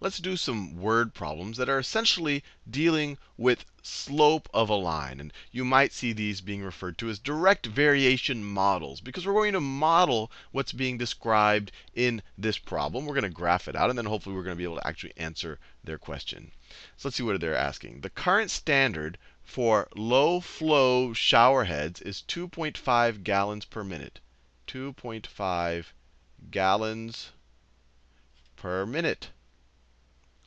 let's do some word problems that are essentially dealing with slope of a line. And you might see these being referred to as direct variation models, because we're going to model what's being described in this problem. We're going to graph it out, and then hopefully we're going to be able to actually answer their question. So let's see what they're asking. The current standard for low flow shower heads is 2.5 gallons per minute. 2.5 gallons per minute.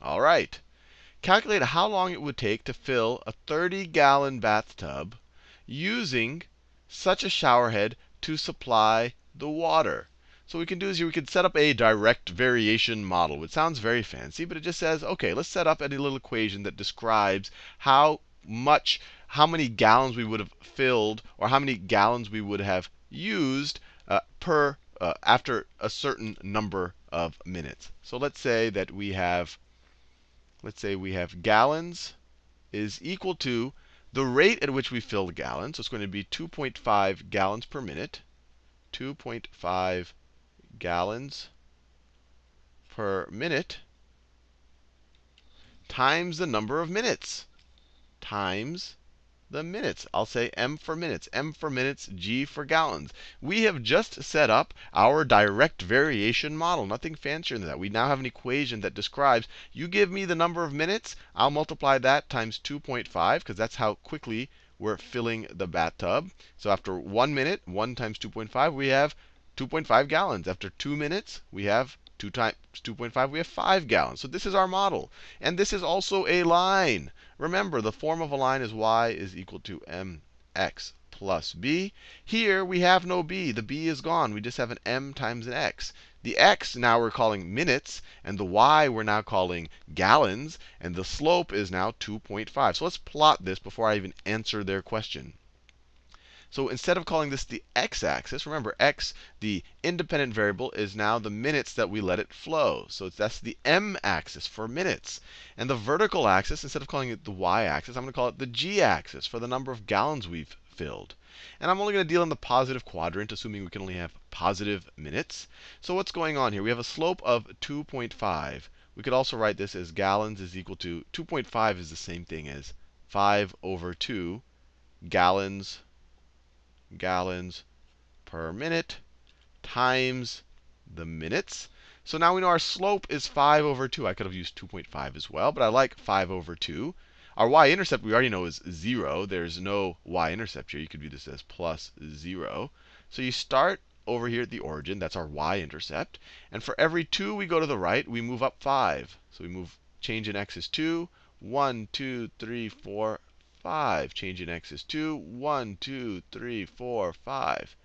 All right. Calculate how long it would take to fill a 30 gallon bathtub using such a shower head to supply the water. So what we can do is we can set up a direct variation model, It sounds very fancy, but it just says, okay, let's set up a little equation that describes how much, how many gallons we would have filled, or how many gallons we would have used uh, per uh, after a certain number of minutes. So let's say that we have, let's say we have gallons is equal to the rate at which we fill the gallons. So it's going to be 2.5 gallons per minute. 2.5 gallons per minute times the number of minutes times the minutes. I'll say m for minutes, m for minutes, g for gallons. We have just set up our direct variation model, nothing fancier than that. We now have an equation that describes you give me the number of minutes, I'll multiply that times 2.5, because that's how quickly we're filling the bathtub. So after one minute, 1 times 2.5, we have 2.5 gallons. After two minutes, we have 2 times 2.5, we have 5 gallons. So this is our model. And this is also a line. Remember, the form of a line is y is equal to mx plus b. Here we have no b. The b is gone. We just have an m times an x. The x now we're calling minutes, and the y we're now calling gallons, and the slope is now 2.5. So let's plot this before I even answer their question. So instead of calling this the x-axis, remember x, the independent variable, is now the minutes that we let it flow. So that's the m-axis for minutes. And the vertical axis, instead of calling it the y-axis, I'm going to call it the g-axis for the number of gallons we've filled. And I'm only going to deal in the positive quadrant, assuming we can only have positive minutes. So what's going on here? We have a slope of 2.5. We could also write this as gallons is equal to 2.5 is the same thing as 5 over 2 gallons gallons per minute times the minutes. So now we know our slope is 5 over 2. I could have used 2.5 as well, but I like 5 over 2. Our y-intercept we already know is 0. There's no y-intercept here. You could view this as plus 0. So you start over here at the origin. That's our y-intercept. And for every 2 we go to the right, we move up 5. So we move, change in x is 2. 1, 2, 3, 4, 5. Change in x is 2. 1, 2, 3, 4, 5.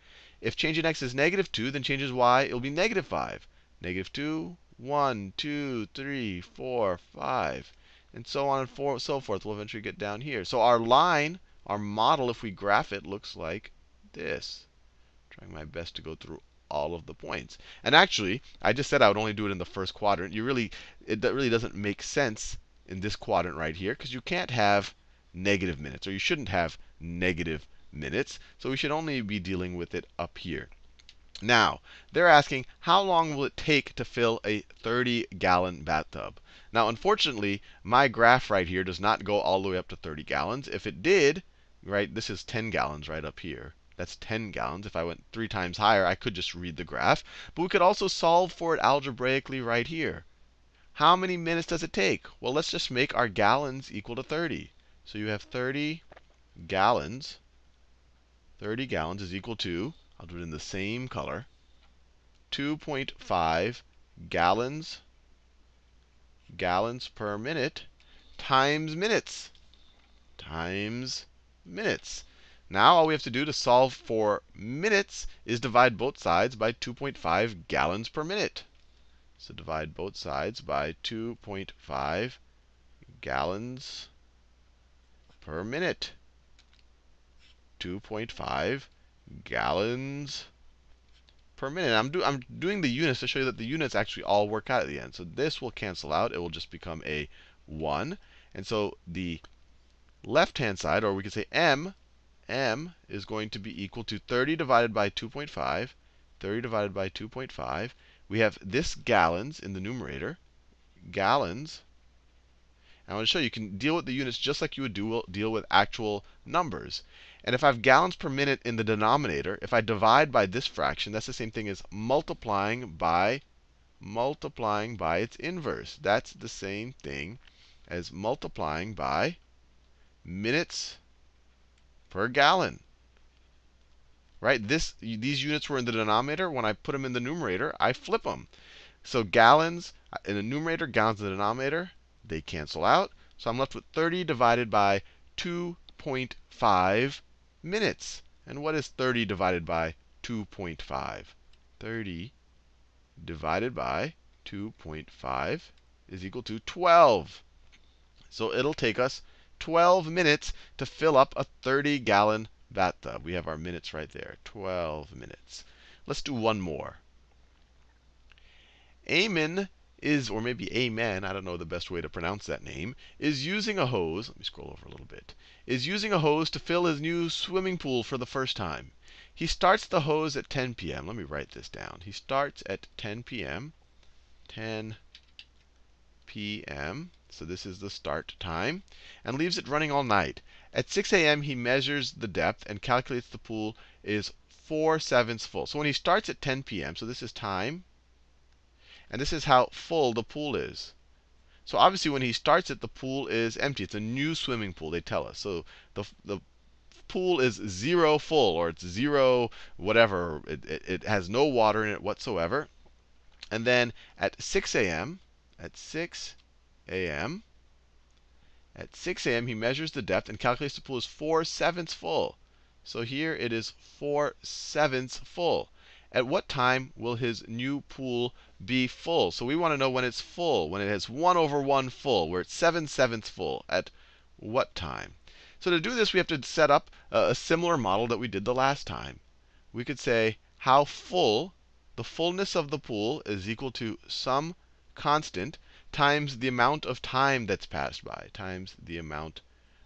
If change in x is negative 2, then change in y, it will be negative 5. Negative 2, 1, 2, 3, 4, 5. And so on and for, so forth. We'll eventually get down here. So our line, our model, if we graph it, looks like this. trying my best to go through all of the points. And actually, I just said I would only do it in the first quadrant. You really, it really doesn't make sense in this quadrant right here, because you can't have negative minutes, or you shouldn't have negative minutes. So we should only be dealing with it up here. Now, they're asking, how long will it take to fill a 30 gallon bathtub? Now, unfortunately, my graph right here does not go all the way up to 30 gallons. If it did, right, this is 10 gallons right up here. That's 10 gallons. If I went three times higher, I could just read the graph. But we could also solve for it algebraically right here. How many minutes does it take? Well, let's just make our gallons equal to 30. So you have 30 gallons. 30 gallons is equal to, I'll do it in the same color, 2.5 gallons gallons per minute times minutes times minutes. Now all we have to do to solve for minutes is divide both sides by 2.5 gallons per minute. So divide both sides by 2.5 gallons per minute. 2.5 gallons per minute. I'm, do, I'm doing the units to show you that the units actually all work out at the end. So this will cancel out. It will just become a 1. And so the left-hand side, or we could say m, m is going to be equal to 30 divided by 2.5. 30 divided by 2.5. We have this gallons in the numerator, gallons. And I want to show you, you can deal with the units just like you would do, deal with actual numbers. And if I have gallons per minute in the denominator, if I divide by this fraction, that's the same thing as multiplying by multiplying by its inverse. That's the same thing as multiplying by minutes per gallon. Right? This, these units were in the denominator. When I put them in the numerator, I flip them. So gallons in the numerator, gallons in the denominator, they cancel out. So I'm left with 30 divided by 2.5 minutes. And what is 30 divided by 2.5? 30 divided by 2.5 is equal to 12. So it'll take us 12 minutes to fill up a 30 gallon bathtub. We have our minutes right there 12 minutes. Let's do one more. Amen is, or maybe Amen, I don't know the best way to pronounce that name, is using a hose. Let me scroll over a little bit. Is using a hose to fill his new swimming pool for the first time. He starts the hose at 10 p.m. Let me write this down. He starts at 10 p.m. 10 p.m. So this is the start time, and leaves it running all night. At 6 a.m., he measures the depth and calculates the pool is 4 sevenths full. So when he starts at 10 p.m., so this is time, and this is how full the pool is. So obviously, when he starts it, the pool is empty. It's a new swimming pool, they tell us. So the, the pool is zero full, or it's zero whatever. It, it, it has no water in it whatsoever. And then at 6 a.m., at 6 a.m., at 6 a.m., he measures the depth and calculates the pool is 4 sevenths full. So here it is 4 sevenths full. At what time will his new pool be full? So we want to know when it's full, when it has 1 over 1 full, where it's 7 sevenths full. At what time? So to do this, we have to set up a, a similar model that we did the last time. We could say how full, the fullness of the pool is equal to some constant times the amount of time that's passed by, times the amount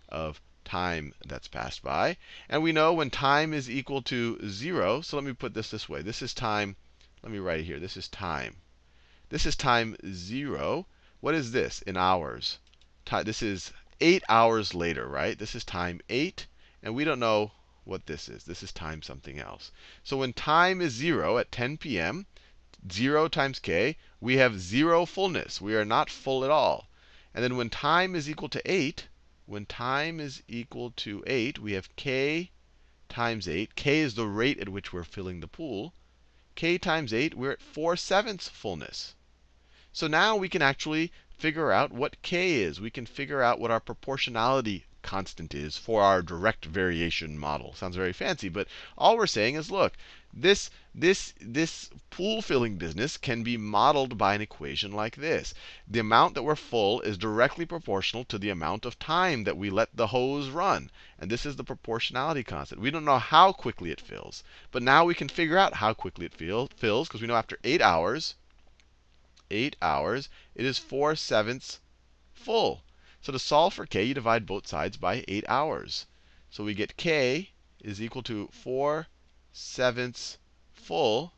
of time that's passed by. And we know when time is equal to 0, so let me put this this way. This is time, let me write it here. This is time. This is time 0. What is this in hours? This is 8 hours later, right? This is time 8, and we don't know what this is. This is time something else. So when time is 0 at 10 p.m., 0 times k, we have 0 fullness. We are not full at all. And then when time is equal to 8, when time is equal to 8, we have k times 8. k is the rate at which we're filling the pool. k times 8, we're at 4 sevenths fullness. So now we can actually figure out what k is. We can figure out what our proportionality constant is for our direct variation model. Sounds very fancy, but all we're saying is, look, this, this, this pool filling business can be modeled by an equation like this. The amount that we're full is directly proportional to the amount of time that we let the hose run. And this is the proportionality constant. We don't know how quickly it fills. But now we can figure out how quickly it fill, fills, because we know after 8 hours, 8 hours, it is 4 sevenths full. So to solve for k, you divide both sides by 8 hours. So we get k is equal to 4 sevenths full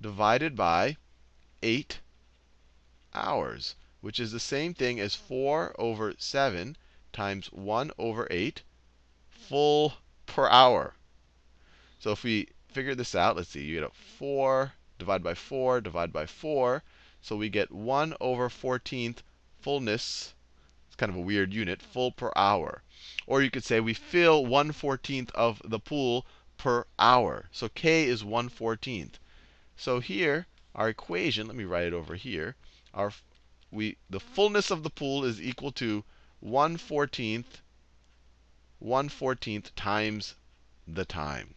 divided by 8 hours, which is the same thing as 4 over 7 times 1 over 8 full per hour. So if we figure this out, let's see, you get a 4 divided by 4 divided by 4. So we get 1 over 14th fullness. Kind of a weird unit, full per hour. Or you could say we fill 1 14th of the pool per hour. So k is 1 14th. So here, our equation, let me write it over here. Our, we, the fullness of the pool is equal to 1 14th, 1 14th times the time.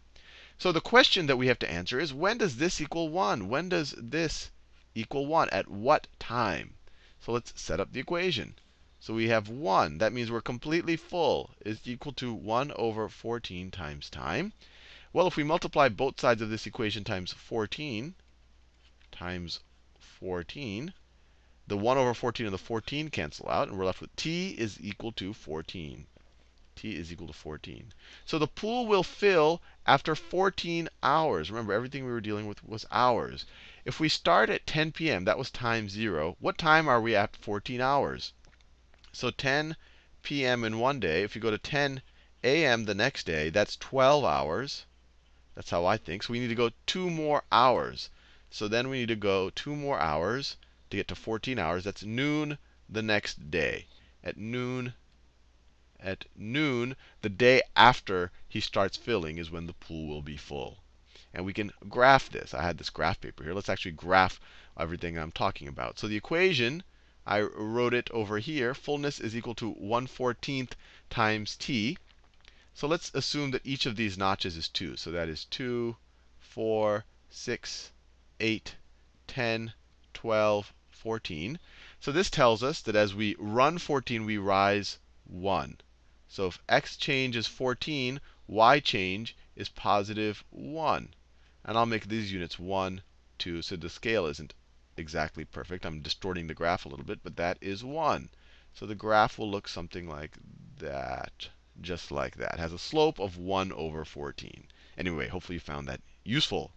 So the question that we have to answer is when does this equal 1? When does this equal 1? At what time? So let's set up the equation. So we have 1. That means we're completely full is equal to 1 over 14 times time. Well, if we multiply both sides of this equation times 14 times 14, the 1 over 14 and the 14 cancel out, and we're left with t is equal to 14. t is equal to 14. So the pool will fill after 14 hours. Remember, everything we were dealing with was hours. If we start at 10 p.m., that was time 0. What time are we at 14 hours? So 10 p.m. in one day, if you go to 10 a.m. the next day, that's 12 hours. That's how I think. So we need to go two more hours. So then we need to go two more hours to get to 14 hours. That's noon the next day. At noon, at noon, the day after he starts filling is when the pool will be full. And we can graph this. I had this graph paper here. Let's actually graph everything I'm talking about. So the equation, I wrote it over here. Fullness is equal to 1 14th times t. So let's assume that each of these notches is 2. So that is 2, 4, 6, 8, 10, 12, 14. So this tells us that as we run 14, we rise 1. So if x change is 14, y change is positive 1. And I'll make these units 1, 2. So the scale isn't exactly perfect. I'm distorting the graph a little bit, but that is 1. So the graph will look something like that just like that. Has a slope of 1 over 14. Anyway, hopefully you found that useful.